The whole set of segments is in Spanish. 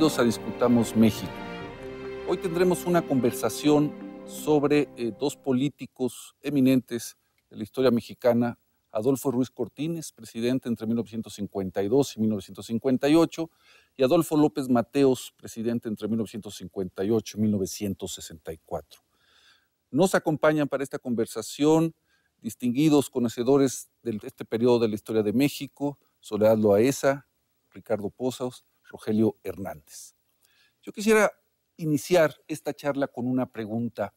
Bienvenidos a Discutamos México. Hoy tendremos una conversación sobre eh, dos políticos eminentes de la historia mexicana, Adolfo Ruiz Cortines, presidente entre 1952 y 1958, y Adolfo López Mateos, presidente entre 1958 y 1964. Nos acompañan para esta conversación distinguidos conocedores de este periodo de la historia de México, Soledad Loaesa, Ricardo Pozos, Rogelio Hernández. Yo quisiera iniciar esta charla con una pregunta.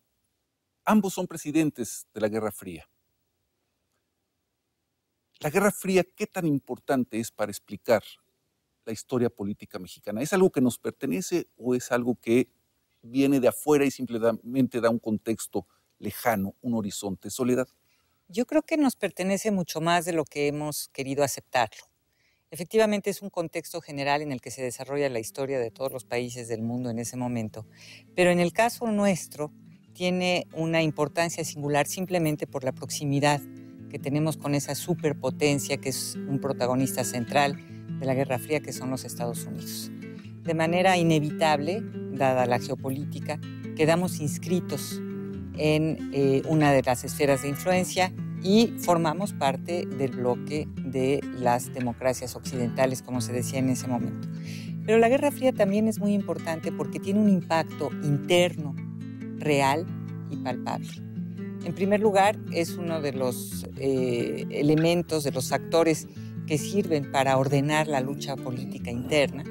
Ambos son presidentes de la Guerra Fría. La Guerra Fría, ¿qué tan importante es para explicar la historia política mexicana? ¿Es algo que nos pertenece o es algo que viene de afuera y simplemente da un contexto lejano, un horizonte? Soledad. Yo creo que nos pertenece mucho más de lo que hemos querido aceptarlo. Efectivamente es un contexto general en el que se desarrolla la historia de todos los países del mundo en ese momento, pero en el caso nuestro tiene una importancia singular simplemente por la proximidad que tenemos con esa superpotencia que es un protagonista central de la Guerra Fría, que son los Estados Unidos. De manera inevitable, dada la geopolítica, quedamos inscritos en eh, una de las esferas de influencia y formamos parte del bloque de las democracias occidentales, como se decía en ese momento. Pero la Guerra Fría también es muy importante porque tiene un impacto interno, real y palpable. En primer lugar, es uno de los eh, elementos, de los factores que sirven para ordenar la lucha política interna.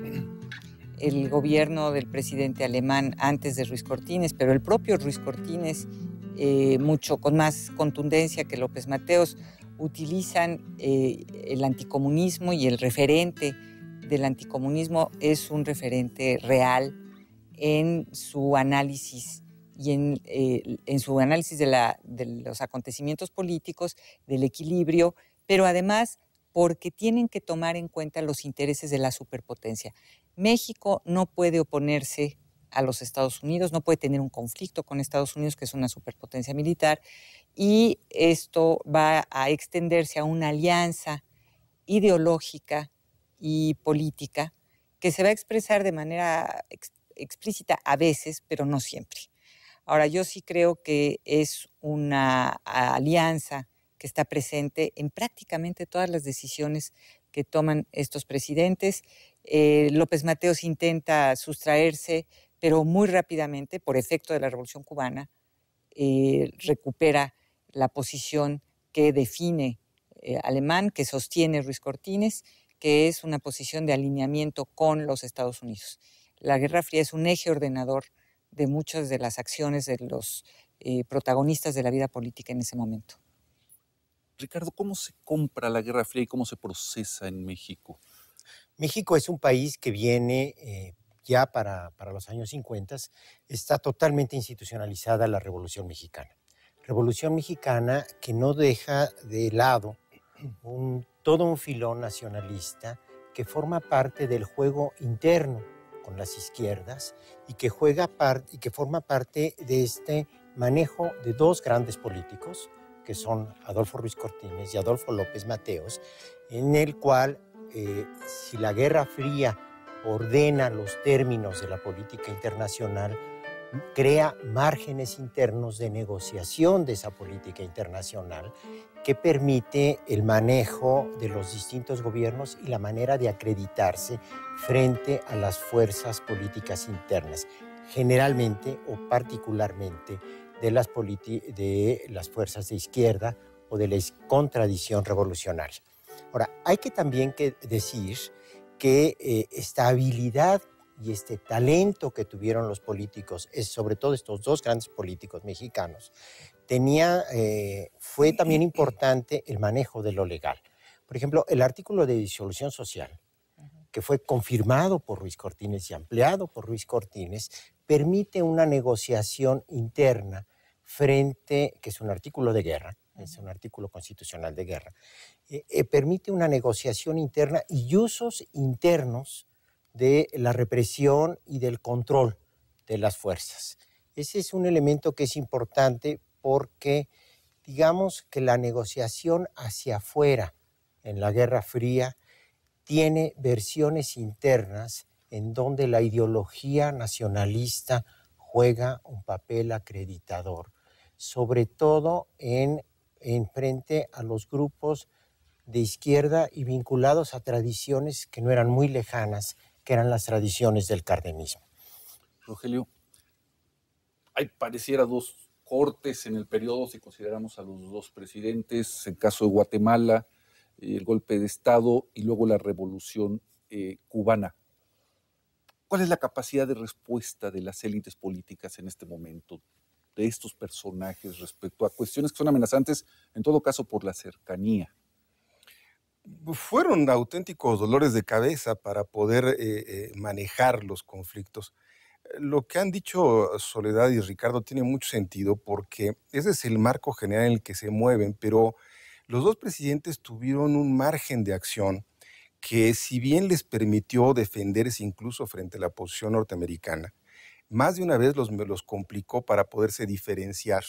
El gobierno del presidente alemán antes de Ruiz Cortines, pero el propio Ruiz Cortines eh, mucho con más contundencia que López Mateos, utilizan eh, el anticomunismo y el referente del anticomunismo es un referente real en su análisis y en, eh, en su análisis de, de los acontecimientos políticos, del equilibrio, pero además porque tienen que tomar en cuenta los intereses de la superpotencia. México no puede oponerse a los Estados Unidos, no puede tener un conflicto con Estados Unidos, que es una superpotencia militar, y esto va a extenderse a una alianza ideológica y política que se va a expresar de manera explícita a veces, pero no siempre. Ahora, yo sí creo que es una alianza que está presente en prácticamente todas las decisiones que toman estos presidentes. Eh, López Mateos intenta sustraerse pero muy rápidamente, por efecto de la Revolución Cubana, eh, recupera la posición que define eh, Alemán, que sostiene Ruiz Cortines, que es una posición de alineamiento con los Estados Unidos. La Guerra Fría es un eje ordenador de muchas de las acciones de los eh, protagonistas de la vida política en ese momento. Ricardo, ¿cómo se compra la Guerra Fría y cómo se procesa en México? México es un país que viene ya para, para los años 50, está totalmente institucionalizada la Revolución Mexicana. Revolución Mexicana que no deja de lado un, todo un filón nacionalista que forma parte del juego interno con las izquierdas y que, juega y que forma parte de este manejo de dos grandes políticos, que son Adolfo Ruiz Cortines y Adolfo López Mateos, en el cual, eh, si la Guerra Fría ordena los términos de la política internacional, crea márgenes internos de negociación de esa política internacional que permite el manejo de los distintos gobiernos y la manera de acreditarse frente a las fuerzas políticas internas, generalmente o particularmente de las, de las fuerzas de izquierda o de la contradicción revolucionaria. Ahora, hay que también que decir que eh, esta habilidad y este talento que tuvieron los políticos, es, sobre todo estos dos grandes políticos mexicanos, tenía, eh, fue también importante el manejo de lo legal. Por ejemplo, el artículo de disolución social, que fue confirmado por Ruiz Cortines y ampliado por Ruiz Cortines, permite una negociación interna frente, que es un artículo de guerra, es un artículo constitucional de guerra, eh, eh, permite una negociación interna y usos internos de la represión y del control de las fuerzas. Ese es un elemento que es importante porque digamos que la negociación hacia afuera en la Guerra Fría tiene versiones internas en donde la ideología nacionalista juega un papel acreditador, sobre todo en, en frente a los grupos de izquierda y vinculados a tradiciones que no eran muy lejanas, que eran las tradiciones del cardenismo. Rogelio, hay pareciera dos cortes en el periodo, si consideramos a los dos presidentes, el caso de Guatemala, el golpe de Estado y luego la revolución eh, cubana. ¿Cuál es la capacidad de respuesta de las élites políticas en este momento, de estos personajes respecto a cuestiones que son amenazantes, en todo caso por la cercanía? Fueron auténticos dolores de cabeza para poder eh, eh, manejar los conflictos. Lo que han dicho Soledad y Ricardo tiene mucho sentido porque ese es el marco general en el que se mueven, pero los dos presidentes tuvieron un margen de acción que si bien les permitió defenderse incluso frente a la posición norteamericana, más de una vez los, los complicó para poderse diferenciar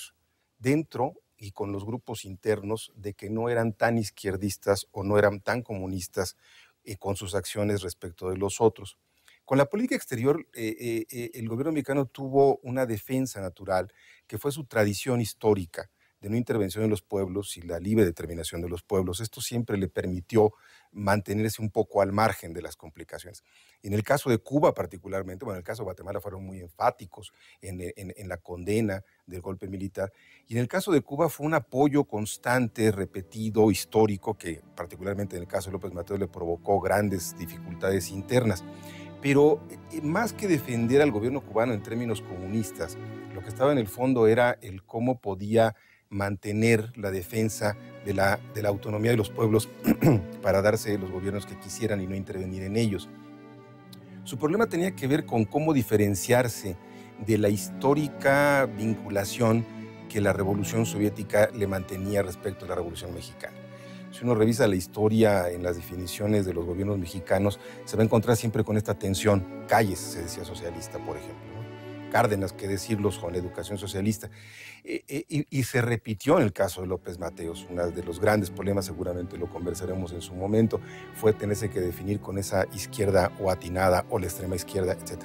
dentro y con los grupos internos de que no eran tan izquierdistas o no eran tan comunistas eh, con sus acciones respecto de los otros. Con la política exterior, eh, eh, el gobierno mexicano tuvo una defensa natural que fue su tradición histórica de no intervención en los pueblos y la libre determinación de los pueblos. Esto siempre le permitió mantenerse un poco al margen de las complicaciones. En el caso de Cuba particularmente, bueno, en el caso de Guatemala fueron muy enfáticos en, en, la condena del golpe militar, y en el caso de Cuba fue un apoyo constante, repetido, histórico, que particularmente en el caso de López Mateos le provocó grandes dificultades internas. Pero eh, más que defender al gobierno cubano en términos comunistas, lo que estaba en el fondo era el cómo podía mantener la defensa de la, de la autonomía de los pueblos para darse los gobiernos que quisieran y no intervenir en ellos. Su problema tenía que ver con cómo diferenciarse de la histórica vinculación que la Revolución Soviética le mantenía respecto a la Revolución Mexicana. Si uno revisa la historia en las definiciones de los gobiernos mexicanos, se va a encontrar siempre con esta tensión. Calles, se decía socialista, por ejemplo. Cárdenas, que decirlos con educación socialista. Eh, eh, y, se repitió en el caso de López Mateos. Uno de los grandes problemas, seguramente lo conversaremos en su momento, fue tenerse que definir con esa izquierda o atinada o la extrema izquierda, etc.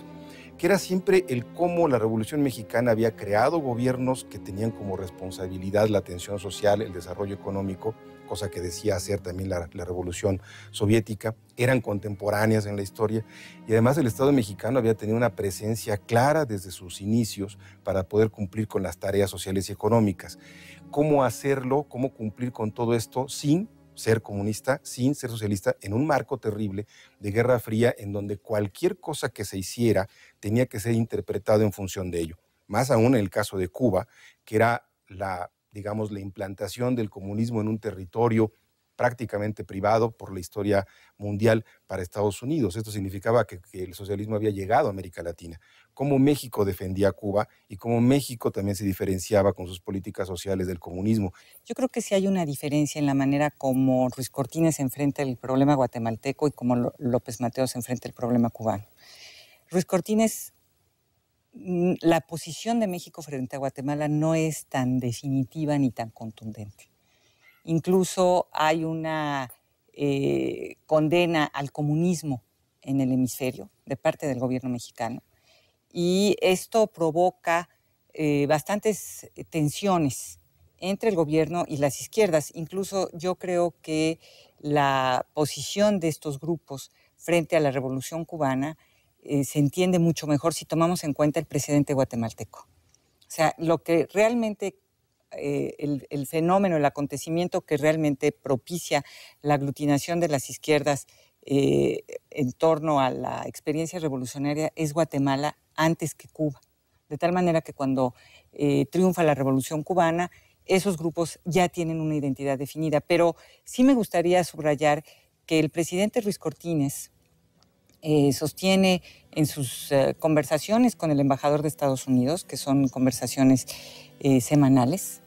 Que era siempre el cómo la Revolución Mexicana había creado gobiernos que tenían como responsabilidad la atención social, el desarrollo económico, cosa que decía hacer también la, revolución soviética, eran contemporáneas en la historia y además el Estado mexicano había tenido una presencia clara desde sus inicios para poder cumplir con las tareas sociales y económicas. ¿Cómo hacerlo? ¿Cómo cumplir con todo esto sin ser comunista, sin ser socialista, en un marco terrible de Guerra Fría en donde cualquier cosa que se hiciera tenía que ser interpretado en función de ello? Más aún en el caso de Cuba, que era la digamos, la implantación del comunismo en un territorio prácticamente privado por la historia mundial para Estados Unidos. Esto significaba que, el socialismo había llegado a América Latina. Cómo México defendía a Cuba y cómo México también se diferenciaba con sus políticas sociales del comunismo. Yo creo que sí hay una diferencia en la manera como Ruiz Cortines enfrenta el problema guatemalteco y como López Mateos enfrenta el problema cubano. Ruiz Cortines la posición de México frente a Guatemala no es tan definitiva ni tan contundente. Incluso hay una eh, condena al comunismo en el hemisferio de parte del gobierno mexicano y esto provoca eh, bastantes tensiones entre el gobierno y las izquierdas. Incluso yo creo que la posición de estos grupos frente a la revolución cubana eh, se entiende mucho mejor si tomamos en cuenta el presidente guatemalteco. O sea, lo que realmente, eh, el, fenómeno, el acontecimiento que realmente propicia la aglutinación de las izquierdas eh, en torno a la experiencia revolucionaria es Guatemala antes que Cuba. De tal manera que cuando triunfa la revolución cubana, esos grupos ya tienen una identidad definida. Pero sí me gustaría subrayar que el presidente Ruiz Cortines, eh, sostiene en sus eh, conversaciones con el embajador de Estados Unidos, que son conversaciones eh, semanales,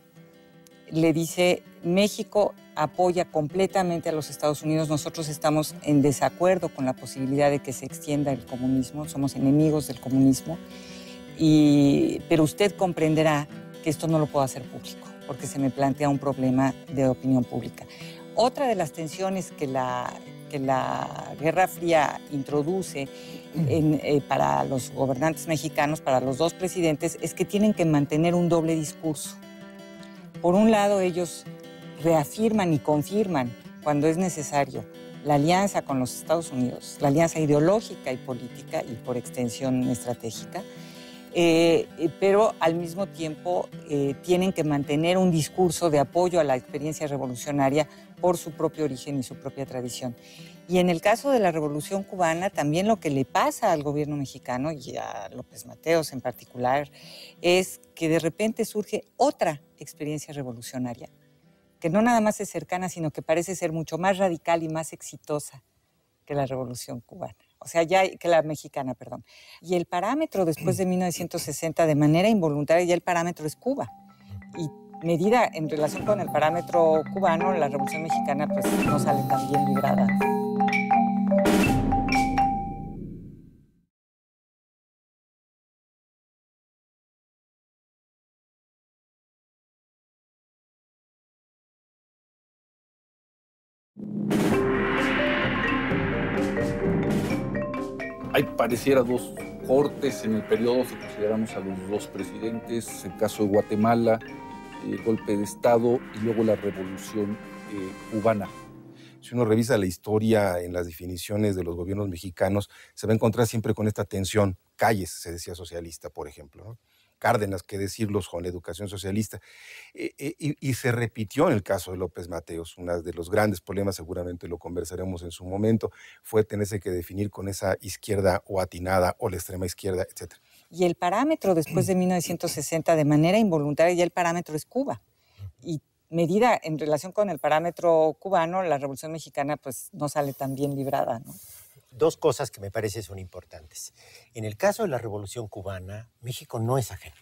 le dice, México apoya completamente a los Estados Unidos, nosotros estamos en desacuerdo con la posibilidad de que se extienda el comunismo, somos enemigos del comunismo, y, pero usted comprenderá que esto no lo puedo hacer público, porque se me plantea un problema de opinión pública. Otra de las tensiones que la que la Guerra Fría introduce eh, para los gobernantes mexicanos, para los dos presidentes, es que tienen que mantener un doble discurso. Por un lado, ellos reafirman y confirman cuando es necesario la alianza con los Estados Unidos, la alianza ideológica y política y por extensión estratégica, eh, eh, pero al mismo tiempo eh, tienen que mantener un discurso de apoyo a la experiencia revolucionaria por su propio origen y su propia tradición. Y en el caso de la revolución cubana, también lo que le pasa al gobierno mexicano y a López Mateos en particular es que de repente surge otra experiencia revolucionaria, que no nada más es cercana, sino que parece ser mucho más radical y más exitosa que la revolución cubana o sea, ya que la mexicana, perdón. Y el parámetro después de 1960, de manera involuntaria, ya el parámetro es Cuba. Medida en relación con el parámetro cubano, la Revolución Mexicana pues no sale tan bien librada. Hay pareciera dos cortes en el periodo, si consideramos a los dos presidentes, el caso de Guatemala, el golpe de Estado y luego la revolución eh, cubana. Si uno revisa la historia en las definiciones de los gobiernos mexicanos, se va a encontrar siempre con esta tensión. Calles, se decía socialista, por ejemplo. Cárdenas, que decirlos con la educación socialista. Eh, eh, y, se repitió en el caso de López Mateos. Uno de los grandes problemas, seguramente lo conversaremos en su momento, fue tenerse que definir con esa izquierda o atinada o la extrema izquierda, etc. Y el parámetro después de 1960, de manera involuntaria, ya el parámetro es Cuba. Y medida en relación con el parámetro cubano, la Revolución Mexicana pues no sale tan bien librada, ¿no? dos cosas que me parece son importantes. En el caso de la Revolución Cubana, México no es ajeno.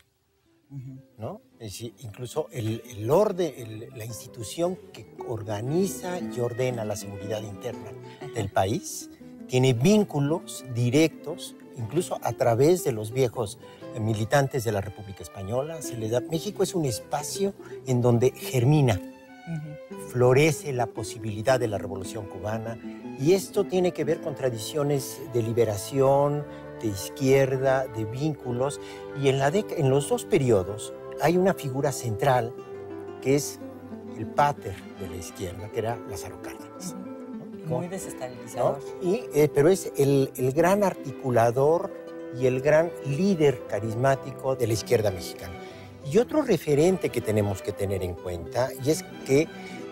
¿no? incluso el, orden, la institución que organiza y ordena la seguridad interna del país tiene vínculos directos, incluso a través de los viejos militantes de la República Española. Se le da, México es un espacio en donde germina, florece la posibilidad de la revolución cubana y esto tiene que ver con tradiciones de liberación, de izquierda, de vínculos y en, la en los dos periodos hay una figura central que es el pater de la izquierda, que era Lázaro Cárdenas. Muy desestabilizador. Y, eh, pero es el, el gran articulador y el gran líder carismático de la izquierda mexicana. Y otro referente que tenemos que tener en cuenta, y es que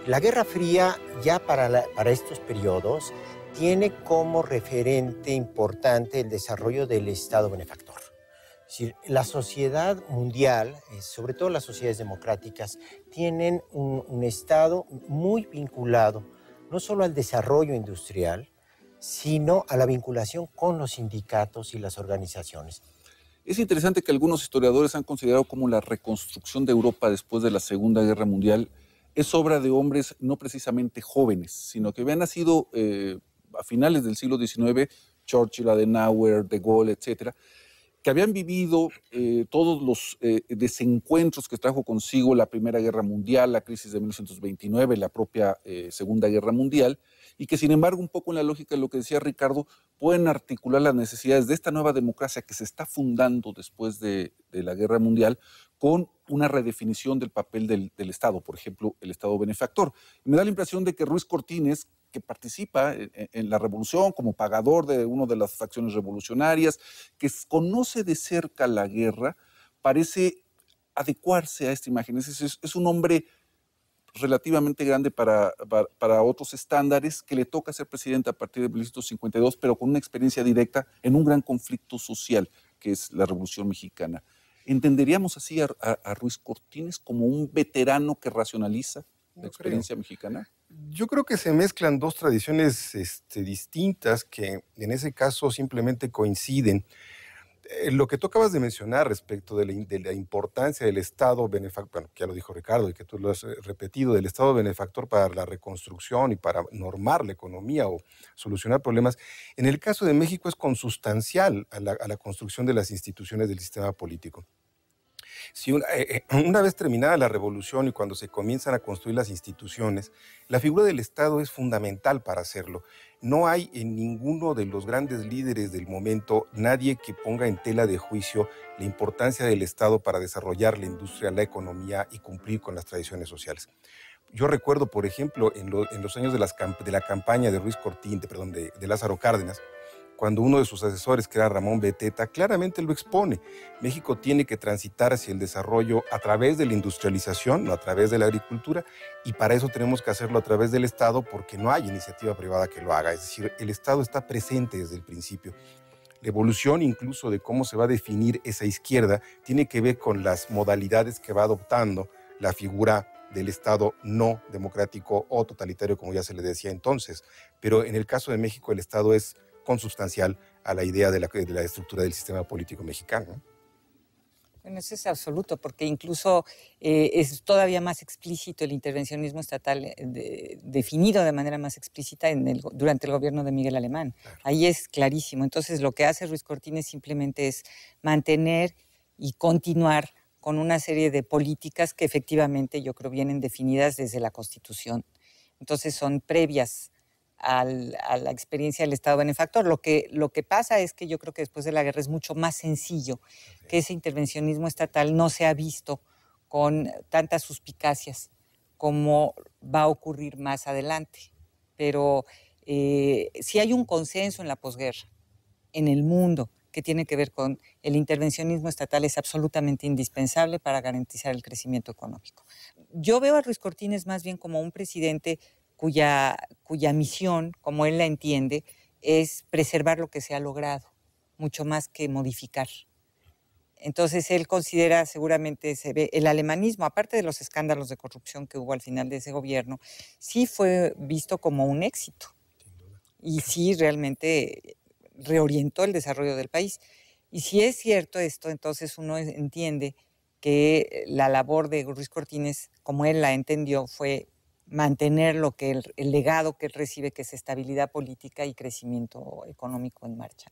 la Guerra Fría ya para, para estos periodos tiene como referente importante el desarrollo del Estado benefactor. Es decir, la sociedad mundial, eh, sobre todo las sociedades democráticas, tienen un, un Estado muy vinculado no solo al desarrollo industrial, sino a la vinculación con los sindicatos y las organizaciones. Es interesante que algunos historiadores han considerado como la reconstrucción de Europa después de la Segunda Guerra Mundial es obra de hombres no precisamente jóvenes, sino que habían nacido eh, a finales del siglo XIX, Churchill, Adenauer, De Gaulle, etcétera, que habían vivido eh, todos los eh, desencuentros que trajo consigo la Primera Guerra Mundial, la crisis de 1929, la propia Segunda Guerra Mundial, y que sin embargo, un poco en la lógica de lo que decía Ricardo, pueden articular las necesidades de esta nueva democracia que se está fundando después de, la guerra mundial con una redefinición del papel del, Estado, por ejemplo, el Estado benefactor. me da la impresión de que Ruiz Cortines, que participa en, la revolución como pagador de una de las facciones revolucionarias, que conoce de cerca la guerra, parece adecuarse a esta imagen. Es, es un hombre relativamente grande para, para, otros estándares, que le toca ser presidente a partir de 1952, pero con una experiencia directa en un gran conflicto social, que es la Revolución Mexicana. ¿Entenderíamos así a, Ruiz Cortines como un veterano que racionaliza la experiencia mexicana? Yo creo que se mezclan dos tradiciones este, distintas que en ese caso simplemente coinciden. Eh, lo que tú acabas de mencionar respecto de la, importancia del Estado benefactor, bueno, ya lo dijo Ricardo y que tú lo has eh, repetido, del Estado benefactor para la reconstrucción y para normar la economía o solucionar problemas, en el caso de México es consustancial a la, construcción de las instituciones del sistema político. Si una, eh, eh, una, vez terminada la revolución y cuando se comienzan a construir las instituciones, la figura del Estado es fundamental para hacerlo. No hay en ninguno de los grandes líderes del momento nadie que ponga en tela de juicio la importancia del Estado para desarrollar la industria, la economía y cumplir con las tradiciones sociales. Yo recuerdo, por ejemplo, en, los años de, la campaña de Ruiz Cortín, perdón, de Lázaro Cárdenas, cuando uno de sus asesores, que era Ramón Beteta, claramente lo expone. México tiene que transitar hacia el desarrollo a través de la industrialización, no a través de la agricultura, y para eso tenemos que hacerlo a través del Estado porque no hay iniciativa privada que lo haga. Es decir, el Estado está presente desde el principio. La evolución incluso de cómo se va a definir esa izquierda tiene que ver con las modalidades que va adoptando la figura del Estado no democrático o totalitario, como ya se le decía entonces. Pero en el caso de México, el Estado es consubstancial a la idea de la, de la estructura del sistema político mexicano. Bueno, eso es absoluto, porque incluso eh, es todavía más explícito el intervencionismo estatal eh, definido de manera más explícita en el, durante el gobierno de Miguel Alemán. Ahí es clarísimo. Entonces, lo que hace Ruiz Cortines simplemente es mantener y continuar con una serie de políticas que efectivamente yo creo vienen definidas desde la Constitución. Entonces, son previas a la experiencia del Estado benefactor. Lo que, lo que pasa es que yo creo que después de la guerra es mucho más sencillo que ese intervencionismo estatal no se ha visto con tantas suspicacias como va a ocurrir más adelante. Pero eh, si hay un consenso en la posguerra, en el mundo, que tiene que ver con el intervencionismo estatal es absolutamente indispensable para garantizar el crecimiento económico. Yo veo a Ruiz Cortines más bien como un presidente cuya, cuya misión, como él la entiende, es preservar lo que se ha logrado, mucho más que modificar. Entonces él considera, seguramente se ve, el alemanismo, aparte de los escándalos de corrupción que hubo al final de ese gobierno, sí fue visto como un éxito. Y sí realmente reorientó el desarrollo del país. Y si es cierto esto, entonces uno entiende que la labor de Ruiz Cortines, como él la entendió, fue mantener lo que el, legado que él recibe, que es estabilidad política y crecimiento económico en marcha.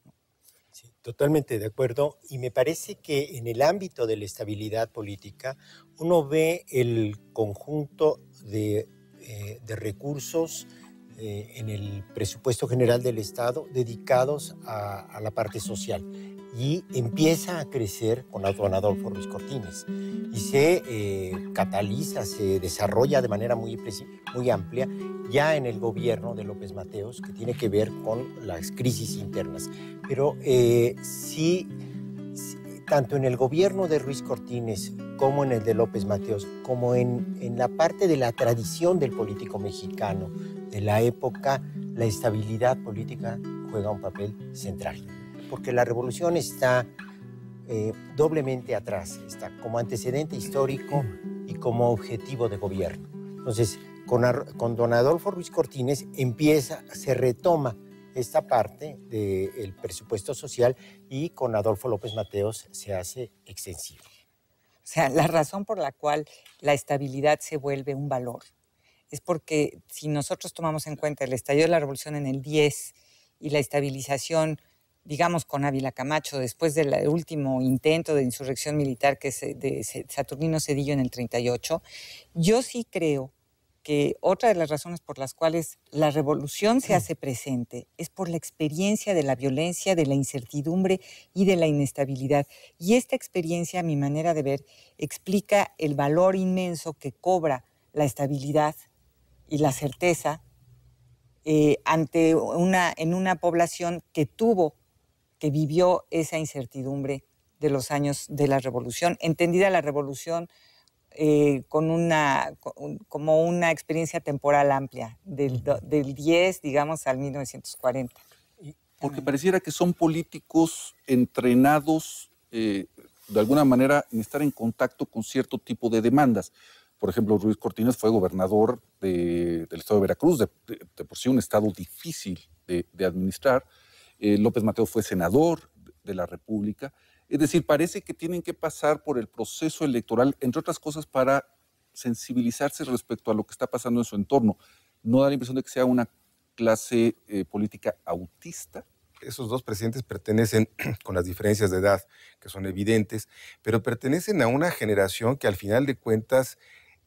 Sí, totalmente de acuerdo. Y me parece que en el ámbito de la estabilidad política uno ve el conjunto de, eh, recursos eh, en el presupuesto general del Estado dedicados a la parte social y empieza a crecer con don Adolfo Ruiz Cortines y se eh, cataliza, se desarrolla de manera muy, muy amplia ya en el gobierno de López Mateos, que tiene que ver con las crisis internas. Pero eh, sí, tanto en el gobierno de Ruiz Cortines como en el de López Mateos, como en, en la parte de la tradición del político mexicano de la época, la estabilidad política juega un papel central porque la revolución está eh, doblemente atrás, está como antecedente histórico y como objetivo de gobierno. Entonces, con, con don Adolfo Ruiz Cortines empieza, se retoma esta parte del presupuesto social y con Adolfo López Mateos se hace extensivo. O sea, la razón por la cual la estabilidad se vuelve un valor es porque si nosotros tomamos en cuenta el estallido de la revolución en el 10 y la estabilización digamos, con Ávila Camacho, después del último intento de insurrección militar que es de Saturnino Cedillo en el 38, yo sí creo que otra de las razones por las cuales la revolución se hace presente es por la experiencia de la violencia, de la incertidumbre y de la inestabilidad. Y esta experiencia, a mi manera de ver, explica el valor inmenso que cobra la estabilidad y la certeza eh, ante una, en una población que tuvo que vivió esa incertidumbre de los años de la revolución, entendida la revolución eh, con una, como una experiencia temporal amplia, del, del 10, digamos, al 1940. Porque pareciera que son políticos entrenados de alguna manera en estar en contacto con cierto tipo de demandas. Por ejemplo, Ruiz Cortines fue gobernador del estado de Veracruz, de, por sí un estado difícil de, de administrar, eh, López Mateo fue senador de la República. Es decir, parece que tienen que pasar por el proceso electoral, entre otras cosas, para sensibilizarse respecto a lo que está pasando en su entorno. No da la impresión de que sea una clase eh, política autista. esos dos presidentes pertenecen, con las diferencias de edad que son evidentes, pero pertenecen a una generación que al final de cuentas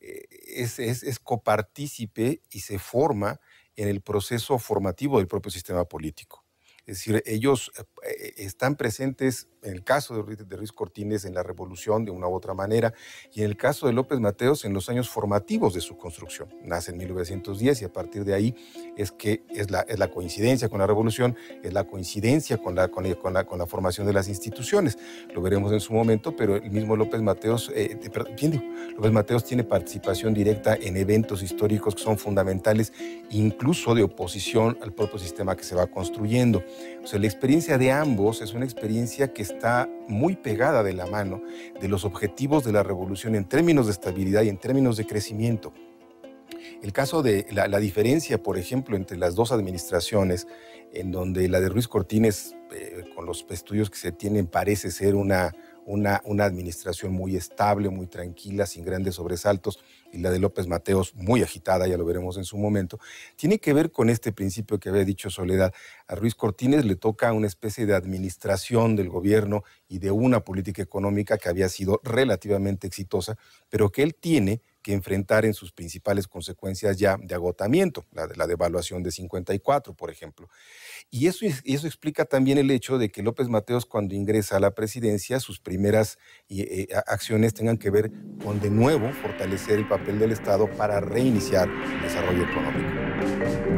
eh, es, es, es copartícipe y se forma en el proceso formativo del propio sistema político. Es decir, ellos eh, están presentes, en el caso de Ruiz, Cortines, en la revolución de una u otra manera, y en el caso de López Mateos, en los años formativos de su construcción. Nace en 1910 y a partir de ahí es que es la, coincidencia con la revolución, es la coincidencia con la, con, con, la, con la formación de las instituciones. Lo veremos en su momento, pero el mismo López Mateos, eh, ¿quién dijo? López Mateos tiene participación directa en eventos históricos que son fundamentales, incluso de oposición al propio sistema que se va construyendo. O sea, la experiencia de ambos es una experiencia que está muy pegada de la mano de los objetivos de la revolución en términos de estabilidad y en términos de crecimiento. El caso de la, la diferencia, por ejemplo, entre las dos administraciones, en donde la de Ruiz Cortines, eh, con los estudios que se tienen, parece ser una, una, una, administración muy estable, muy tranquila, sin grandes sobresaltos, y la de López Mateos muy agitada, ya lo veremos en su momento, tiene que ver con este principio que había dicho Soledad. A Ruiz Cortines le toca una especie de administración del gobierno y de una política económica que había sido relativamente exitosa, pero que él tiene que enfrentar en sus principales consecuencias ya de agotamiento, la, devaluación de 54, por ejemplo. Y eso, explica también el hecho de que López Mateos, cuando ingresa a la presidencia, sus primeras eh, acciones tengan que ver con de nuevo fortalecer el papel del Estado para reiniciar el desarrollo económico.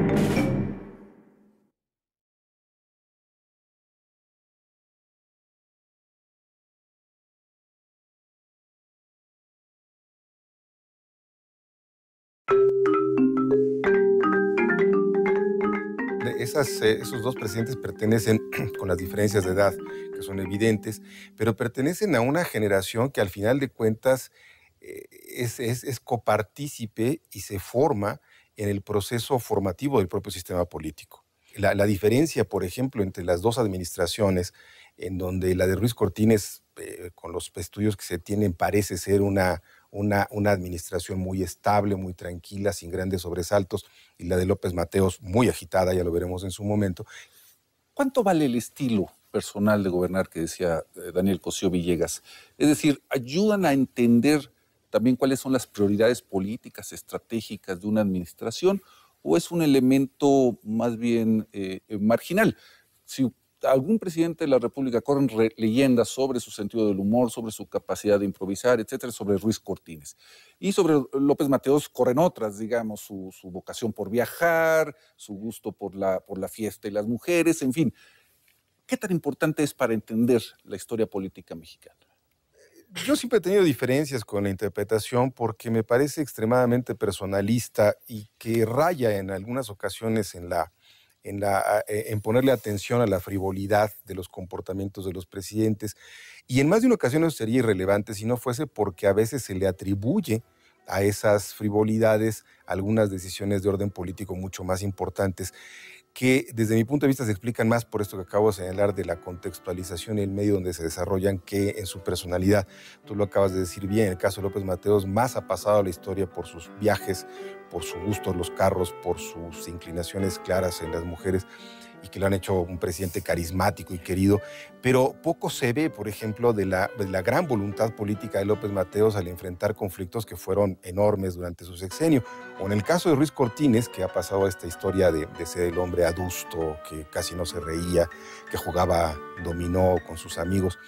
Esas, eh, esos dos presidentes pertenecen, con las diferencias de edad que son evidentes, pero pertenecen a una generación que al final de cuentas eh, es, copartícipe y se forma en el proceso formativo del propio sistema político. La, la, diferencia, por ejemplo, entre las dos administraciones, en donde la de Ruiz Cortines, eh, con los estudios que se tienen, parece ser una, una, una, administración muy estable, muy tranquila, sin grandes sobresaltos, y la de López Mateos muy agitada, ya lo veremos en su momento. ¿Cuánto vale el estilo personal de gobernar que decía eh, Daniel Cosío Villegas? Es decir, ayudan a entender también cuáles son las prioridades políticas, estratégicas de una administración, o es un elemento más bien eh, marginal. Si algún presidente de la República corren leyendas sobre su sentido del humor, sobre su capacidad de improvisar, etcétera, sobre Ruiz Cortines. Y sobre López Mateos corren otras, digamos, su, su, vocación por viajar, su gusto por la, por la fiesta y las mujeres, en fin. ¿Qué tan importante es para entender la historia política mexicana? Yo siempre he tenido diferencias con la interpretación porque me parece extremadamente personalista y que raya en algunas ocasiones en la, en, la, eh, en, ponerle atención a la frivolidad de los comportamientos de los presidentes. Y en más de una ocasión eso sería irrelevante si no fuese porque a veces se le atribuye a esas frivolidades algunas decisiones de orden político mucho más importantes que desde mi punto de vista se explican más por esto que acabo de señalar de la contextualización y el medio donde se desarrollan que en su personalidad. Tú lo acabas de decir bien, en el caso de López Mateos más ha pasado la historia por sus viajes, por su gusto en los carros, por sus inclinaciones claras en las mujeres y que lo han hecho un presidente carismático y querido, pero poco se ve, por ejemplo, de la, de la, gran voluntad política de López Mateos al enfrentar conflictos que fueron enormes durante su sexenio. O en el caso de Ruiz Cortines, que ha pasado esta historia de, de ser el hombre adusto, que casi no se reía, que jugaba dominó con sus amigos.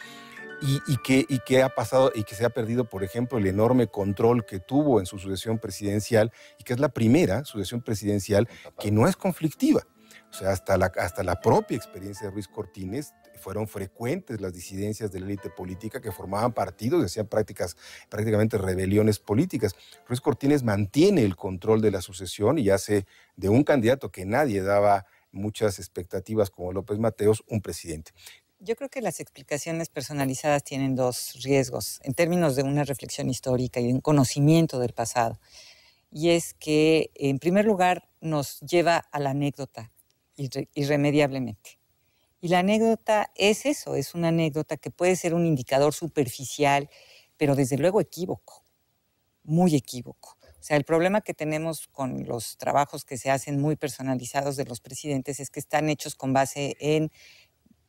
Y, y, que, y, que, ha pasado y que se ha perdido, por ejemplo, el enorme control que tuvo en su sucesión presidencial y que es la primera sucesión presidencial que no es conflictiva. O sea, hasta la, hasta la propia experiencia de Ruiz Cortines fueron frecuentes las disidencias de la élite política que formaban partidos y hacían prácticas, prácticamente rebeliones políticas. Ruiz Cortines mantiene el control de la sucesión y hace de un candidato que nadie daba muchas expectativas como López Mateos un presidente. Yo creo que las explicaciones personalizadas tienen dos riesgos en términos de una reflexión histórica y un conocimiento del pasado. Y es que, en primer lugar, nos lleva a la anécdota irre irremediablemente. Y la anécdota es eso, es una anécdota que puede ser un indicador superficial, pero desde luego equívoco, muy equívoco. O sea, el problema que tenemos con los trabajos que se hacen muy personalizados de los presidentes es que están hechos con base en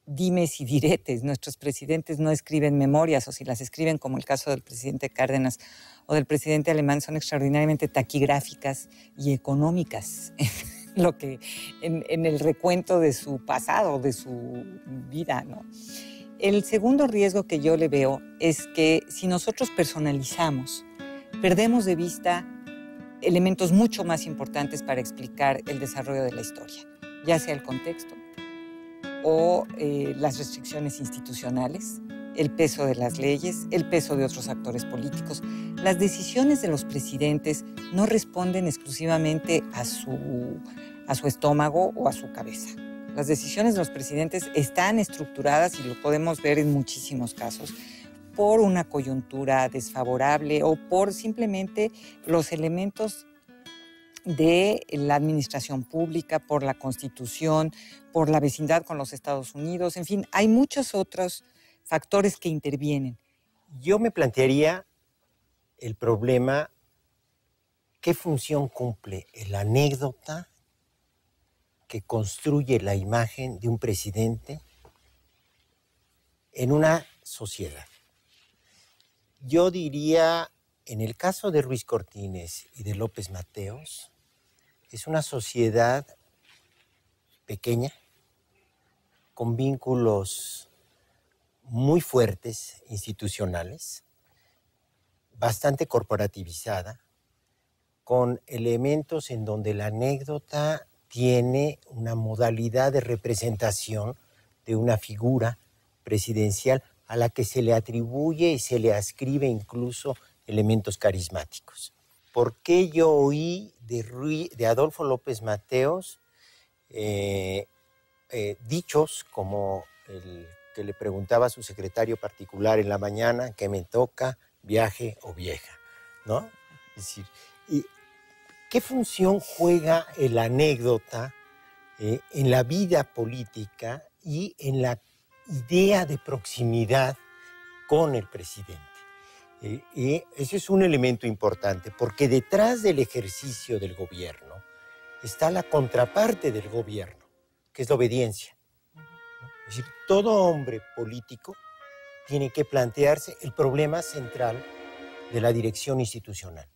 dimes y diretes. Nuestros presidentes no escriben memorias o si las escriben, como el caso del presidente Cárdenas o del presidente alemán, son extraordinariamente taquigráficas y económicas. lo que en, el recuento de su pasado, de su vida, ¿no? El segundo riesgo que yo le veo es que si nosotros personalizamos, perdemos de vista elementos mucho más importantes para explicar el desarrollo de la historia, ya sea el contexto o eh, las restricciones institucionales, el peso de las leyes, el peso de otros actores políticos. Las decisiones de los presidentes no responden exclusivamente a su, a su estómago o a su cabeza. Las decisiones de los presidentes están estructuradas, y lo podemos ver en muchísimos casos, por una coyuntura desfavorable o por simplemente los elementos de la administración pública, por la constitución, por la vecindad con los Estados Unidos, en fin, hay muchos otros factores que intervienen. Yo me plantearía el problema, ¿qué función cumple la anécdota que construye la imagen de un presidente en una sociedad? Yo diría, en el caso de Ruiz Cortines y de López Mateos, es una sociedad pequeña, con vínculos muy fuertes institucionales, bastante corporativizada, con elementos en donde la anécdota tiene una modalidad de representación de una figura presidencial a la que se le atribuye y se le ascribe incluso elementos carismáticos. ¿Por qué yo oí de, Adolfo López Mateos eh, eh, dichos como el que le preguntaba a su secretario particular en la mañana, que me toca, viaje o vieja? ¿No? Es decir, ¿y ¿qué función juega el anécdota eh, en la vida política y en la idea de proximidad con el presidente. Eh, y ese es un elemento importante, porque detrás del ejercicio del gobierno está la contraparte del gobierno, que es la obediencia. Es decir, todo hombre político tiene que plantearse el problema central de la dirección institucional,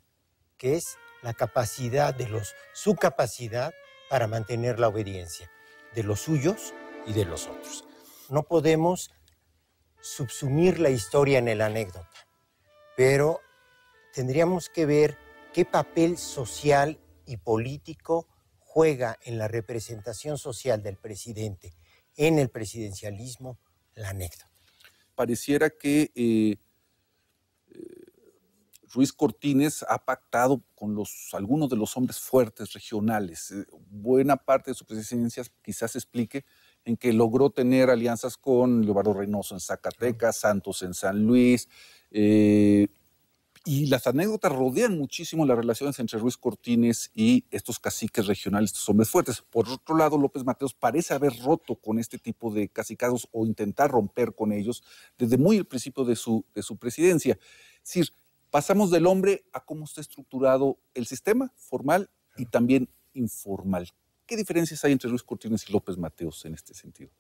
que es la capacidad de los, su capacidad para mantener la obediencia de los suyos y de los otros. No podemos subsumir la historia en el anécdota, pero tendríamos que ver qué papel social y político juega en la representación social del presidente, en el presidencialismo, la anécdota. Pareciera que eh, eh, Ruiz Cortines ha pactado con algunos de los hombres fuertes regionales. Eh, buena parte de su presidencia quizás explique en que logró tener alianzas con Leobardo Reynoso en Zacatecas, Santos en San Luis. Y las anécdotas rodean muchísimo las relaciones entre Ruiz Cortines y estos caciques regionales, estos hombres fuertes. Por otro lado, López Mateos parece haber roto con este tipo de cacicazos o intentar romper con ellos desde muy el principio de su, de su presidencia. Es decir, pasamos del hombre a cómo está estructurado el sistema formal y también informal. ¿Qué diferencias hay entre Luis Cortines y López Mateos en este sentido?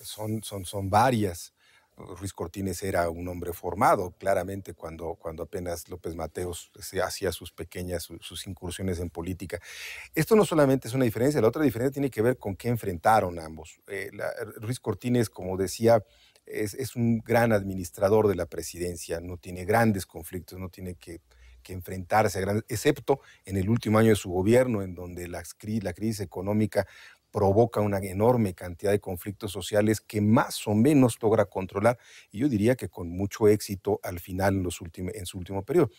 son, son, son varias. Ruiz Cortines era un hombre formado, claramente, cuando, cuando apenas López Mateos hacía sus pequeñas, sus incursiones en política. Esto no solamente es una diferencia, la otra diferencia tiene que ver con qué enfrentaron ambos. Eh, Ruiz Cortines, como decía, es, un gran administrador de la presidencia, no tiene grandes conflictos, no tiene que que enfrentarse a grandes, excepto en el último año de su gobierno, en donde la, la crisis económica provoca una enorme cantidad de conflictos sociales que más o menos logra controlar, y yo diría que con mucho éxito al final en, su último periodo.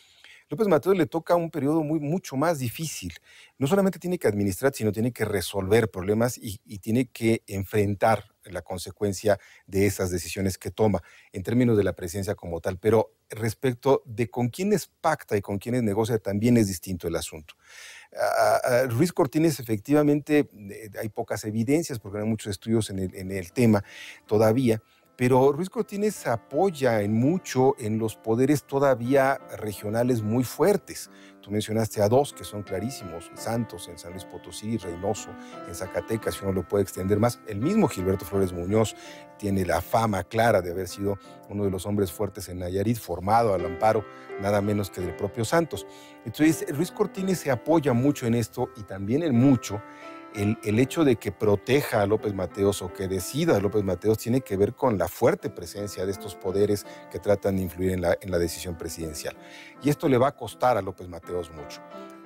López Mateos le toca un periodo muy, mucho más difícil. No solamente tiene que administrar, sino tiene que resolver problemas y, y tiene que enfrentar la consecuencia de esas decisiones que toma en términos de la presencia como tal. Pero respecto de con quiénes pacta y con quiénes negocia, también es distinto el asunto. Ruiz Cortines, efectivamente, eh, hay pocas evidencias porque no hay muchos estudios en el, en el tema todavía, pero Ruiz Cortines apoya en mucho en los poderes todavía regionales muy fuertes. Tú mencionaste a dos que son clarísimos, Santos en San Luis Potosí, Reynoso en Zacatecas, si uno lo puede extender más. El mismo Gilberto Flores Muñoz tiene la fama clara de haber sido uno de los hombres fuertes en Nayarit, formado al amparo nada menos que del propio Santos. Entonces, Ruiz Cortines se apoya mucho en esto y también en mucho el, hecho de que proteja a López Mateos o que decida a López Mateos tiene que ver con la fuerte presencia de estos poderes que tratan de influir en la, en la decisión presidencial. Y esto le va a costar a López Mateos mucho.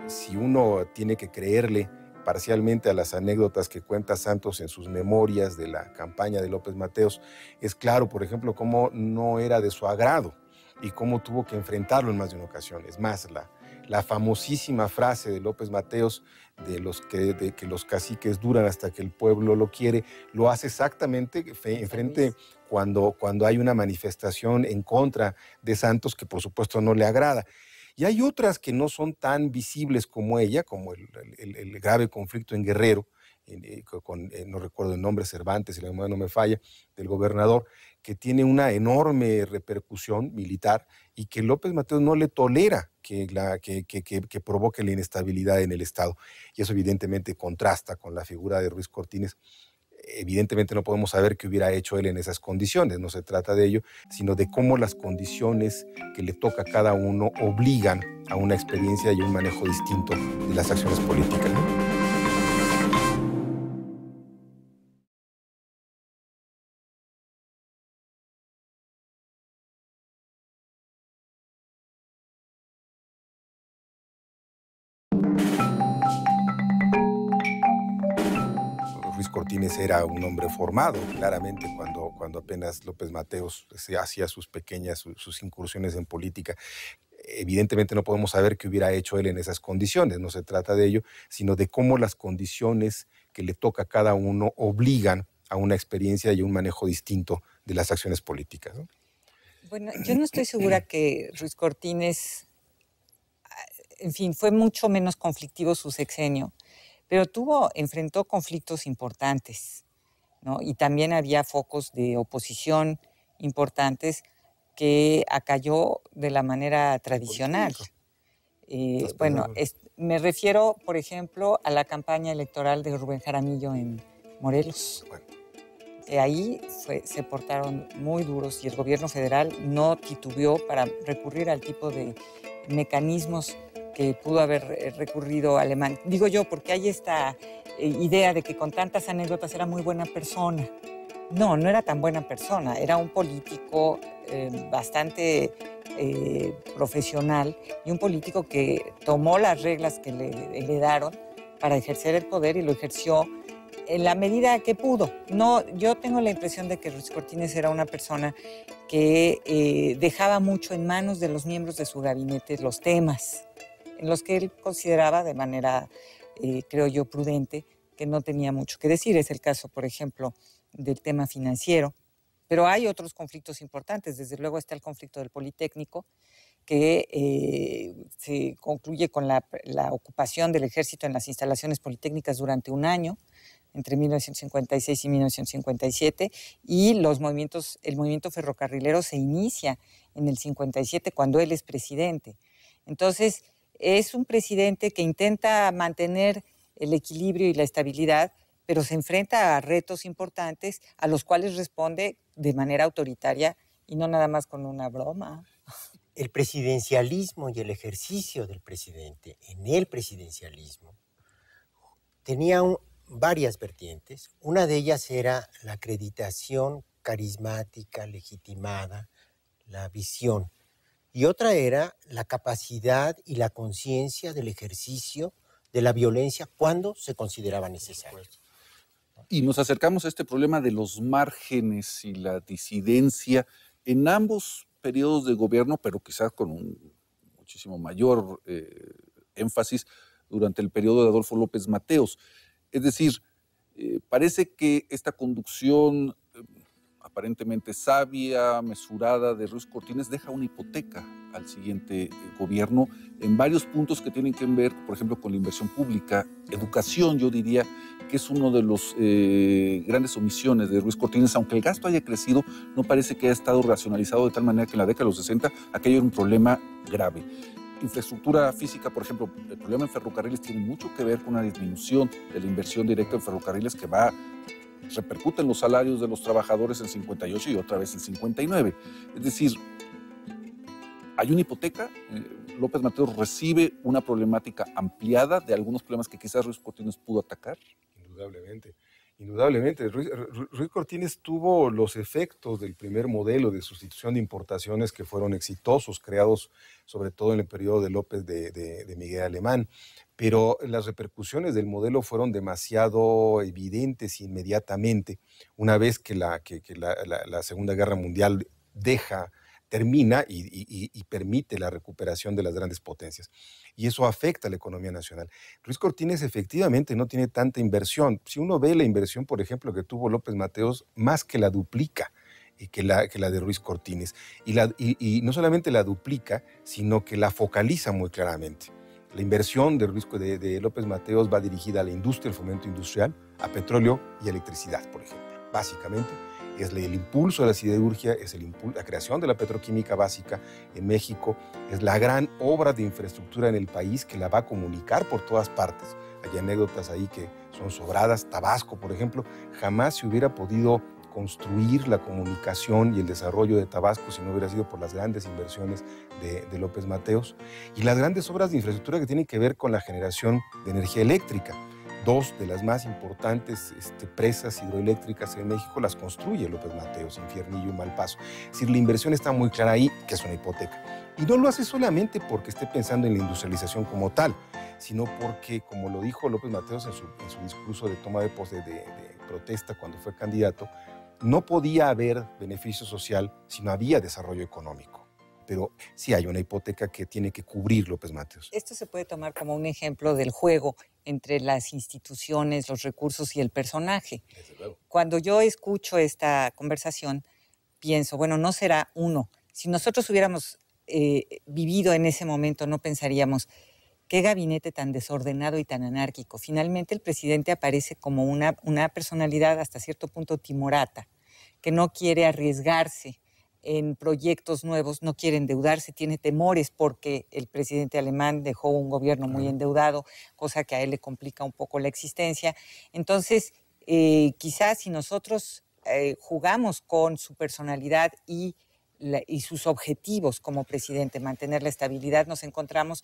Si uno tiene que creerle parcialmente a las anécdotas que cuenta Santos en sus memorias de la campaña de López Mateos, es claro, por ejemplo, cómo no era de su agrado y cómo tuvo que enfrentarlo en más de una ocasión. Es más, la, la famosísima frase de López Mateos de, los que, de que los caciques duran hasta que el pueblo lo quiere, lo hace exactamente enfrente cuando, cuando hay una manifestación en contra de Santos que por supuesto no le agrada. Y hay otras que no son tan visibles como ella, como el, el, grave conflicto en Guerrero, eh, con, eh, no recuerdo el nombre, Cervantes, si la memoria no me falla, del gobernador, que tiene una enorme repercusión militar y que López Mateos no le tolera que, que, que, que, provoque la inestabilidad en el Estado. Y eso evidentemente contrasta con la figura de Ruiz Cortines. Evidentemente no podemos saber qué hubiera hecho él en esas condiciones, no se trata de ello, sino de cómo las condiciones que le toca a cada uno obligan a una experiencia y un manejo distinto de las acciones políticas. Era un hombre formado, claramente, cuando, cuando apenas López Mateos hacía sus pequeñas, sus incursiones en política. Evidentemente no podemos saber qué hubiera hecho él en esas condiciones, no se trata de ello, sino de cómo las condiciones que le toca a cada uno obligan a una experiencia y un manejo distinto de las acciones políticas. Bueno, yo no estoy segura que Ruiz Cortines, en fin, fue mucho menos conflictivo su sexenio pero tuvo, enfrentó conflictos importantes, ¿no? Y también había focos de oposición importantes que acalló de la manera tradicional. Eh, bueno, me refiero, por ejemplo, a la campaña electoral de Rubén Jaramillo en Morelos. ahí se portaron muy duros y el gobierno federal no titubeó para recurrir al tipo de mecanismos que pudo haber eh, recurrido Alemán. Digo yo, porque hay esta eh, idea de que con tantas anécdotas era muy buena persona. No, no era tan buena persona, era un político eh, bastante profesional y un político que tomó las reglas que le, le daron para ejercer el poder y lo ejerció en la medida que pudo. No, yo tengo la impresión de que Luis Cortines era una persona que dejaba mucho en manos de los miembros de su gabinete los temas los que él consideraba de manera, eh, creo yo, prudente, que no tenía mucho que decir. Es el caso, por ejemplo, del tema financiero. Pero hay otros conflictos importantes. Desde luego está el conflicto del Politécnico, que eh, se concluye con la, ocupación del ejército en las instalaciones politécnicas durante un año, entre 1956 y 1957, y los movimientos, el movimiento ferrocarrilero se inicia en el 57 cuando él es presidente. Entonces, es un presidente que intenta mantener el equilibrio y la estabilidad, pero se enfrenta a retos importantes a los cuales responde de manera autoritaria y no nada más con una broma. El presidencialismo y el ejercicio del presidente en el presidencialismo tenía varias vertientes. Una de ellas era la acreditación carismática, legitimada, la visión y otra era la capacidad y la conciencia del ejercicio de la violencia cuando se consideraba necesario. Y nos acercamos a este problema de los márgenes y la disidencia en ambos periodos de gobierno, pero quizás con un muchísimo mayor eh, énfasis durante el periodo de Adolfo López Mateos. Es decir, eh, parece que esta conducción aparentemente sabia, mesurada de Ruiz Cortines deja una hipoteca al siguiente eh, gobierno en varios puntos que tienen que ver, por ejemplo, con la inversión pública, educación, yo diría que es uno de los eh, grandes omisiones de Ruiz Cortines, aunque el gasto haya crecido, no parece que haya estado racionalizado de tal manera que en la década de los 60 aquello era un problema grave. Infraestructura física, por ejemplo, el problema en ferrocarriles tiene mucho que ver con una disminución de la inversión directa en ferrocarriles que va repercute en los salarios de los trabajadores en 58 y otra vez en 59. Es decir, hay una hipoteca, eh, López Mateos recibe una problemática ampliada de algunos problemas que quizás Ruiz Cortines pudo atacar. Indudablemente. Indudablemente, Ruiz, Cortines tuvo los efectos del primer modelo de sustitución de importaciones que fueron exitosos, creados sobre todo en el periodo de López de Miguel Alemán pero las repercusiones del modelo fueron demasiado evidentes inmediatamente, una vez que la, Segunda Guerra Mundial deja, termina y, permite la recuperación de las grandes potencias. Y eso afecta a la economía nacional. Ruiz Cortines efectivamente no tiene tanta inversión. Si uno ve la inversión, por ejemplo, que tuvo López Mateos, más que la duplica. Eh, que la, que la de Ruiz Cortines. Y, y no solamente la duplica, sino que la focaliza muy claramente. La inversión de, de, López Mateos va dirigida a la industria, el fomento industrial, a petróleo y electricidad, por ejemplo. Básicamente, es el impulso de la siderurgia, es el la creación de la petroquímica básica en México, es la gran obra de infraestructura en el país que la va a comunicar por todas partes. Hay anécdotas ahí que son sobradas. Tabasco, por ejemplo, jamás se hubiera podido construir la comunicación y el desarrollo de Tabasco si no hubiera sido por las grandes inversiones de, López Mateos y las grandes obras de infraestructura que tienen que ver con la generación de energía eléctrica. Dos de las más importantes este, presas hidroeléctricas en México las construye López Mateos, Infiernillo y Malpaso. Es decir, la inversión está muy clara ahí, que es una hipoteca. Y no lo hace solamente porque esté pensando en la industrialización como tal, sino porque, como lo dijo López Mateos en su, discurso de toma de, de protesta cuando fue candidato, no podía haber beneficio social si no había desarrollo económico. Pero sí hay una hipoteca que tiene que cubrir López Mateos. Esto se puede tomar como un ejemplo del juego entre las instituciones, los recursos y el personaje. Cuando yo escucho esta conversación, pienso, bueno, no será uno. Si nosotros hubiéramos eh, vivido en ese momento, no pensaríamos, qué gabinete tan desordenado y tan anárquico. Finalmente el presidente aparece como una, una personalidad hasta cierto punto timorata que no quiere arriesgarse en proyectos nuevos, no quiere endeudarse, tiene temores porque el presidente alemán dejó un gobierno muy endeudado, cosa que a él le complica un poco la existencia. Entonces, eh, quizás si nosotros eh, jugamos con su personalidad y, y sus objetivos como presidente, mantener la estabilidad, nos encontramos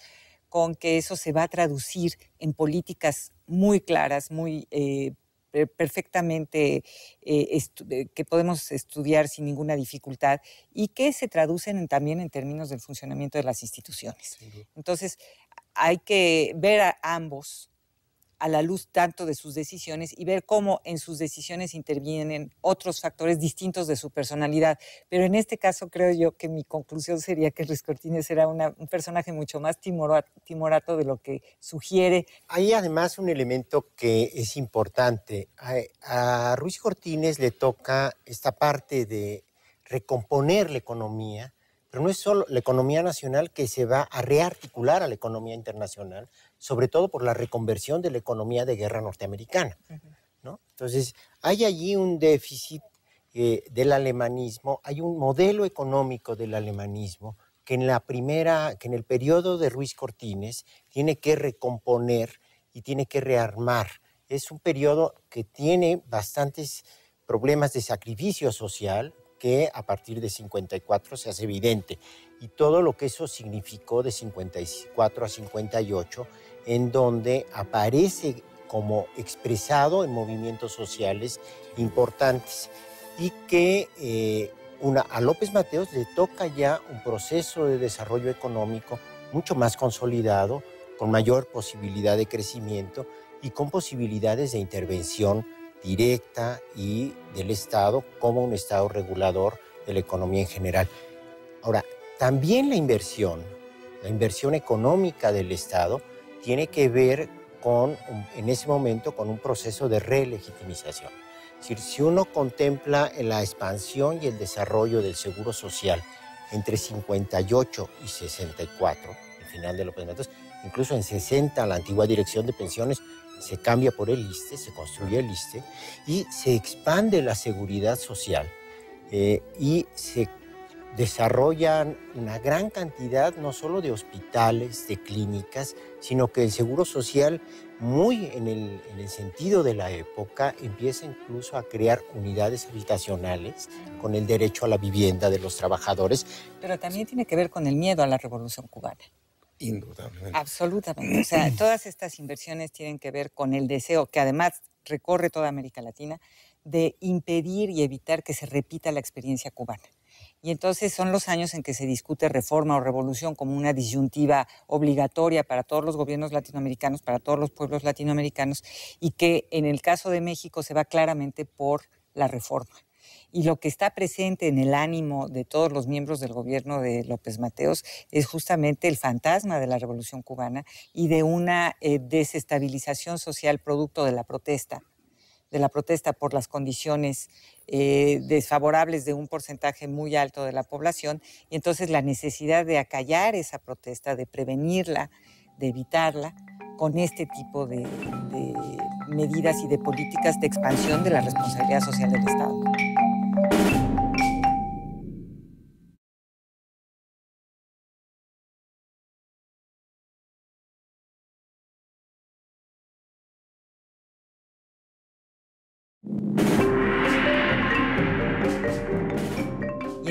con que eso se va a traducir en políticas muy claras, muy eh, perfectamente eh, eh, que podemos estudiar sin ninguna dificultad y que se traducen también en términos del funcionamiento de las instituciones. Entonces, hay que ver a ambos a la luz tanto de sus decisiones y ver cómo en sus decisiones intervienen otros factores distintos de su personalidad. Pero en este caso creo yo que mi conclusión sería que Luis Cortines era un personaje mucho más timorato, de lo que sugiere. Hay además un elemento que es importante. A, a Ruiz Cortines le toca esta parte de recomponer la economía, pero no es solo la economía nacional que se va a rearticular a la economía internacional, sobre todo por la reconversión de la economía de guerra norteamericana. ¿no? Entonces, hay allí un déficit eh, del alemanismo, hay un modelo económico del alemanismo que en la primera, que en el periodo de Ruiz Cortines tiene que recomponer y tiene que rearmar. Es un periodo que tiene bastantes problemas de sacrificio social que a partir de 54 se hace evidente y todo lo que eso significó de 54 a 58 en donde aparece como expresado en movimientos sociales importantes y que eh, una, a López Mateos le toca ya un proceso de desarrollo económico mucho más consolidado, con mayor posibilidad de crecimiento y con posibilidades de intervención directa y del Estado como un Estado regulador de la economía en general. Ahora, también la inversión, la inversión económica del Estado, tiene que ver con, en ese momento, con un proceso de relegitimización. si uno contempla la expansión y el desarrollo del seguro social entre 58 y 64, el final de López Mateos, incluso en 60 la antigua dirección de pensiones se cambia por el ISTE, se construye el ISTE y se expande la seguridad social eh, y se desarrollan una gran cantidad no solo de hospitales, de clínicas, sino que el seguro social, muy en el, en el, sentido de la época, empieza incluso a crear unidades habitacionales con el derecho a la vivienda de los trabajadores. Pero también tiene que ver con el miedo a la revolución cubana. Indudablemente. Absolutamente. O sea, todas estas inversiones tienen que ver con el deseo, que además recorre toda América Latina, de impedir y evitar que se repita la experiencia cubana. Y entonces son los años en que se discute reforma o revolución como una disyuntiva obligatoria para todos los gobiernos latinoamericanos, para todos los pueblos latinoamericanos, y que en el caso de México se va claramente por la reforma. Y lo que está presente en el ánimo de todos los miembros del gobierno de López Mateos es justamente el fantasma de la revolución cubana y de una eh, desestabilización social producto de la protesta de la protesta por las condiciones eh, desfavorables de un porcentaje muy alto de la población y entonces la necesidad de acallar esa protesta, de prevenirla, de evitarla con este tipo de medidas y de políticas de expansión de la responsabilidad social del Estado.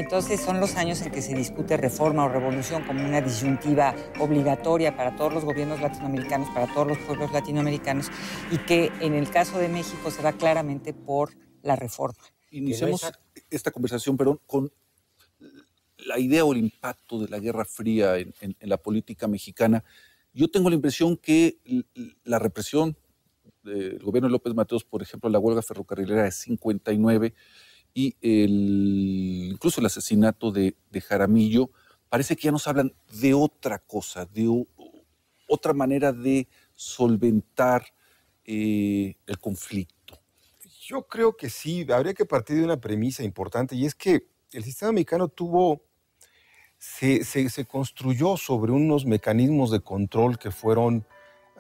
Entonces son los años en que se discute reforma o revolución como una disyuntiva obligatoria para todos los gobiernos latinoamericanos, para todos los pueblos latinoamericanos, y que en el caso de México se va claramente por la reforma. Iniciamos esta conversación, perdón, con la idea o el impacto de la Guerra Fría en, la política mexicana. Yo tengo la impresión que la represión del gobierno de López Mateos, por ejemplo, la huelga ferrocarrilera de 59, y el, incluso el asesinato de, Jaramillo, parece que ya nos hablan de otra cosa, de otra manera de solventar eh, el conflicto. Yo creo que sí, habría que partir de una premisa importante y es que el sistema mexicano tuvo, se, construyó sobre unos mecanismos de control que fueron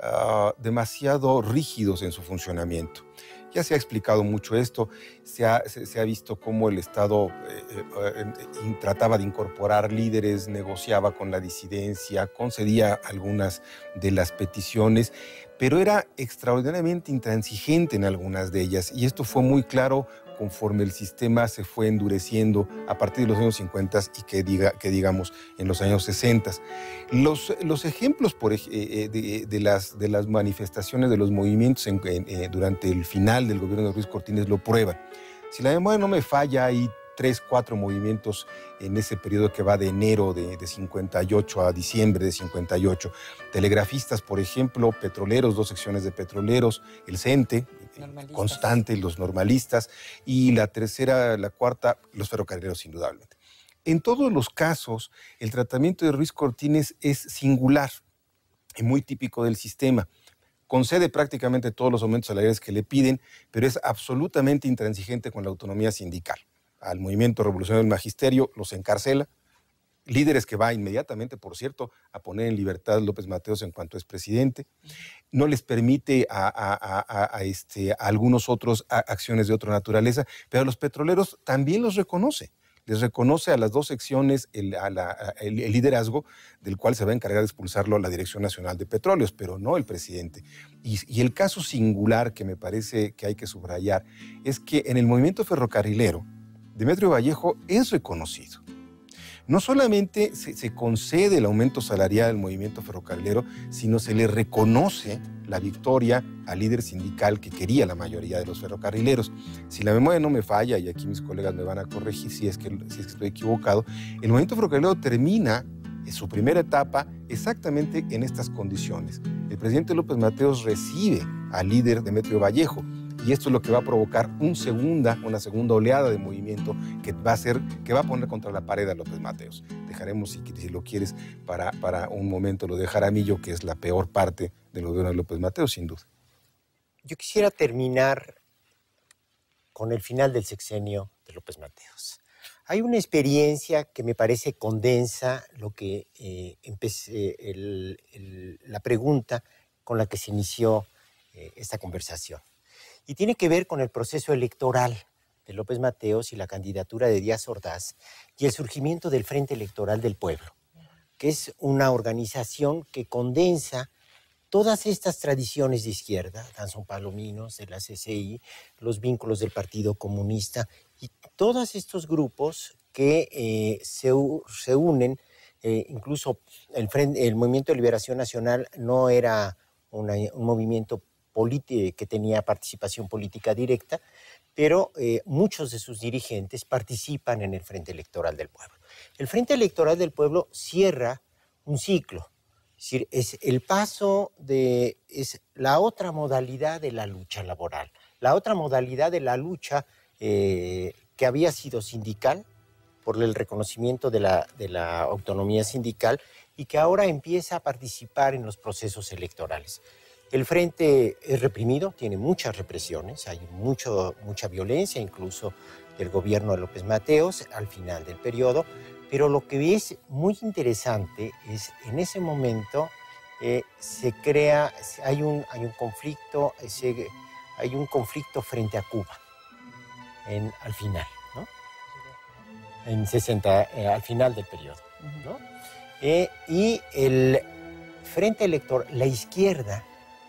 ah, demasiado rígidos en su funcionamiento. Ya se ha explicado mucho esto, se ha, se, ha visto cómo el Estado eh, eh, eh, trataba de incorporar líderes, negociaba con la disidencia, concedía algunas de las peticiones, pero era extraordinariamente intransigente en algunas de ellas. Y esto fue muy claro conforme el sistema se fue endureciendo a partir de los años 50 y que, diga, que digamos en los años 60. Los, los ejemplos por, eh, eh, de, las, de las manifestaciones, de los movimientos eh, durante el final del gobierno de Ruiz Cortines lo prueban. Si la memoria no me falla, hay tres, cuatro movimientos en ese periodo que va de enero de, de, 58 a diciembre de 58. Telegrafistas, por ejemplo, petroleros, dos secciones de petroleros, el CENTE, constante, los normalistas, y la tercera, la cuarta, los ferrocarrileros, indudablemente. En todos los casos, el tratamiento de Ruiz Cortines es singular y muy típico del sistema. Concede prácticamente todos los aumentos salariales que le piden, pero es absolutamente intransigente con la autonomía sindical. Al movimiento revolucionario del magisterio los encarcela, líderes que va inmediatamente, por cierto, a poner en libertad López Mateos en cuanto es presidente. No les permite a, este, algunos otros acciones de otra naturaleza, pero a los petroleros también los reconoce. Les reconoce a las dos secciones el, liderazgo del cual se va a encargar de expulsarlo la Dirección Nacional de Petróleos, pero no el presidente. Y el caso singular que me parece que hay que subrayar es que en el movimiento ferrocarrilero, Demetrio Vallejo es reconocido no solamente se, concede el aumento salarial al movimiento ferrocarrilero, sino se le reconoce la victoria al líder sindical que quería la mayoría de los ferrocarrileros. Si la memoria no me falla, y aquí mis colegas me van a corregir si es que, si es que estoy equivocado, el movimiento ferrocarrilero termina su primera etapa exactamente en estas condiciones. El presidente López Mateos recibe al líder Demetrio Vallejo, y esto es lo que va a provocar un segunda, una segunda oleada de movimiento que va a ser, que va a poner contra la pared a López Mateos. Dejaremos, si, lo quieres, para, un momento lo de Jaramillo, que es la peor parte del gobierno de López Mateos, sin duda. Yo quisiera terminar con el final del sexenio de López Mateos. Hay una experiencia que me parece condensa lo que eh, la pregunta con la que se inició eh, esta conversación. Y tiene que ver con el proceso electoral de López Mateos y la candidatura de Díaz Ordaz y el surgimiento del Frente Electoral del Pueblo, que es una organización que condensa todas estas tradiciones de izquierda, Danson Palominos, de la CCI, los vínculos del Partido Comunista y todos estos grupos que eh, se, unen, eh, incluso el, el, Movimiento de Liberación Nacional no era un movimiento que tenía participación política directa, pero eh, muchos de sus dirigentes participan en el Frente Electoral del Pueblo. El Frente Electoral del Pueblo cierra un ciclo, es decir, es el paso de, es la otra modalidad de la lucha laboral, la otra modalidad de la lucha eh, que había sido sindical por el reconocimiento de la, de la autonomía sindical y que ahora empieza a participar en los procesos electorales. El frente es reprimido, tiene muchas represiones, hay mucho, mucha violencia incluso del gobierno de López Mateos al final del periodo, pero lo que es muy interesante es en ese momento eh, se crea, hay un, hay un conflicto, hay un conflicto frente a Cuba en, al final, ¿no? En 60, eh, al final del periodo, ¿no? Eh, y el frente electoral, la izquierda,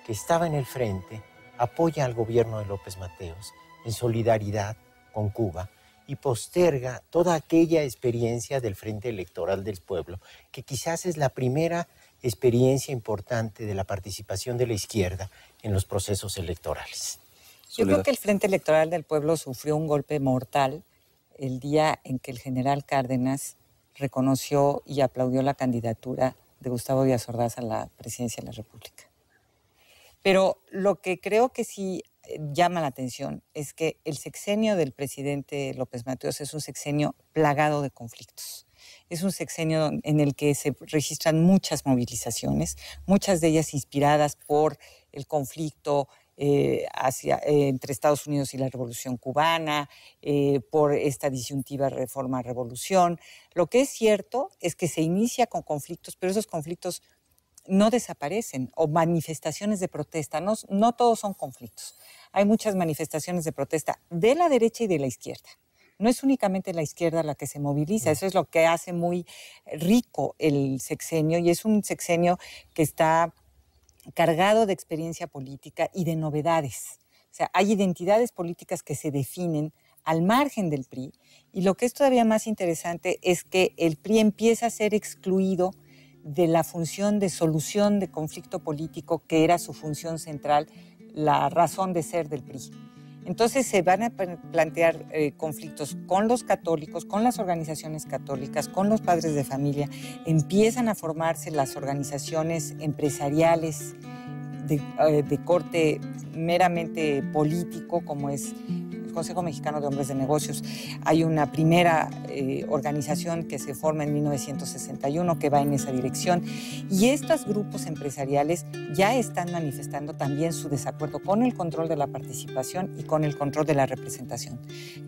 que estaba en el frente apoya al gobierno de López Mateos en solidaridad con Cuba y posterga toda aquella experiencia del Frente Electoral del Pueblo, que quizás es la primera experiencia importante de la participación de la izquierda en los procesos electorales. Yo creo que el Frente Electoral del Pueblo sufrió un golpe mortal el día en que el general Cárdenas reconoció y aplaudió la candidatura de Gustavo Díaz Ordaz a la presidencia de la República. Pero lo que creo que sí eh, llama la atención es que el sexenio del presidente López Mateos es un sexenio plagado de conflictos. Es un sexenio en el que se registran muchas movilizaciones, muchas de ellas inspiradas por el conflicto eh, eh, entre Estados Unidos y la Revolución Cubana, por esta disyuntiva reforma-revolución. Lo que es cierto es que se inicia con conflictos, pero esos conflictos no desaparecen o manifestaciones de protesta. No, no todos son conflictos. Hay muchas manifestaciones de protesta de la derecha y de la izquierda. No es únicamente la izquierda la que se moviliza, eso es lo que hace muy rico el sexenio y es un sexenio que está cargado de experiencia política y de novedades. O sea, hay identidades políticas que se definen al margen del PRI y lo que es todavía más interesante es que el PRI empieza a ser excluido de la función de solución de conflicto político que era su función central, la razón de ser del PRI. Entonces se van a plantear eh, conflictos con los católicos, con las organizaciones católicas, con los padres de familia. Empiezan a formarse las organizaciones empresariales de, eh, de corte meramente político, como es Consejo Mexicano de Hombres de Negocios. Hay una primera eh, organización que se forma en 1961 que va en esa dirección y estos grupos empresariales ya están manifestando también su desacuerdo con el control de la participación y con el control de la representación.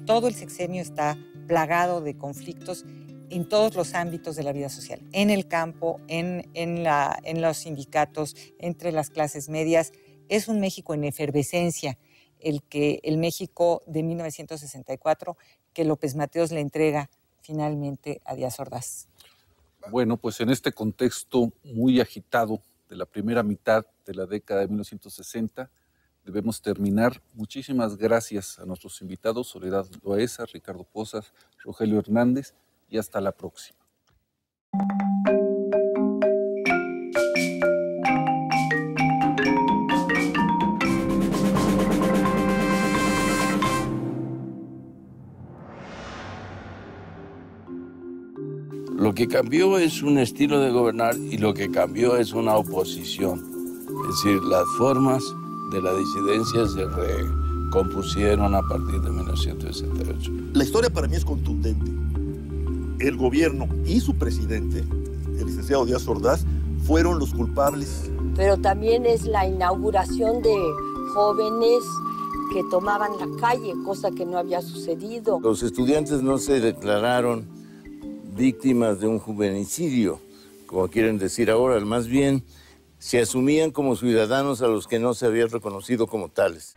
Todo el sexenio está plagado de conflictos en todos los ámbitos de la vida social, en el campo, en, en, la, en los sindicatos, entre las clases medias. Es un México en efervescencia el que el México de 1964 que López Mateos le entrega finalmente a Díaz Ordaz. Bueno, pues en este contexto muy agitado de la primera mitad de la década de 1960, debemos terminar. Muchísimas gracias a nuestros invitados, Soledad Loesa, Ricardo Pozas, Rogelio Hernández, y hasta la próxima. Que cambió es un estilo de gobernar y lo que cambió es una oposición. Es decir, las formas de la disidencia se recompusieron a partir de 1968. La historia para mí es contundente. El gobierno y su presidente, el licenciado Díaz Ordaz, fueron los culpables. Pero también es la inauguración de jóvenes que tomaban la calle, cosa que no había sucedido. Los estudiantes no se declararon víctimas de un juvenicidio, como quieren decir ahora, más bien se asumían como ciudadanos a los que no se había reconocido como tales.